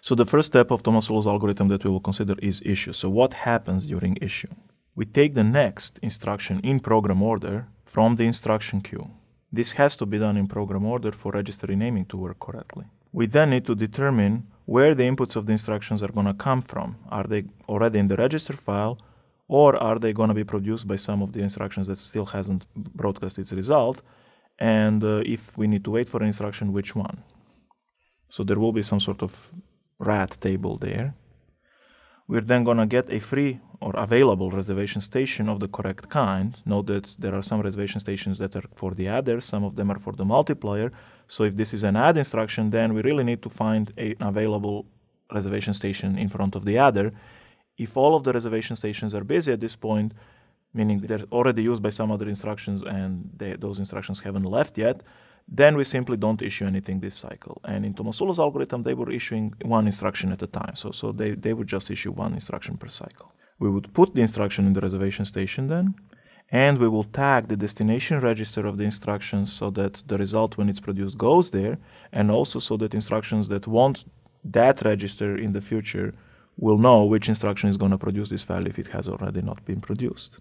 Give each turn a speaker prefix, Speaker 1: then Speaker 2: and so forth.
Speaker 1: So the first step of Tomasulo's algorithm that we will consider is issue. So what happens during issue? We take the next instruction in program order from the instruction queue. This has to be done in program order for register renaming to work correctly. We then need to determine where the inputs of the instructions are going to come from. Are they already in the register file or are they going to be produced by some of the instructions that still hasn't broadcast its result? And uh, if we need to wait for an instruction, which one? So there will be some sort of RAT table there. We're then going to get a free or available reservation station of the correct kind. Note that there are some reservation stations that are for the adder, some of them are for the multiplier. So if this is an add instruction, then we really need to find a, an available reservation station in front of the adder. If all of the reservation stations are busy at this point, meaning they're already used by some other instructions and they, those instructions haven't left yet, then we simply don't issue anything this cycle. And in Tomasulo's algorithm, they were issuing one instruction at a time. So, so they, they would just issue one instruction per cycle. We would put the instruction in the reservation station then, and we will tag the destination register of the instructions so that the result when it's produced goes there, and also so that instructions that want that register in the future will know which instruction is going to produce this file if it has already not been produced.